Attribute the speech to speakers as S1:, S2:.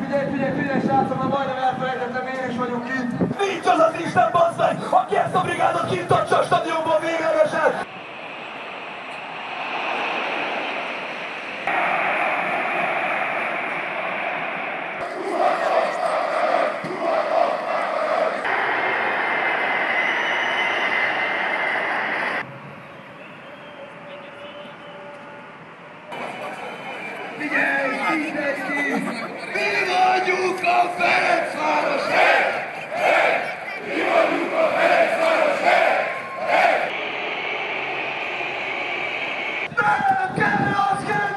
S1: Figyelj, figyelj, figyelj, srácok, már majdnem elfelejtettem, én is vagyok itt. Nincs az az Isten, bazd meg, aki ezt a brigádot kint tartsa a stadionban véglegesen! Figyelj, mindenki! Mi vagyunk a Ferencváros hely! Hely! Mi vagyunk a Ferencváros hely! Hely! Bele kell az kell!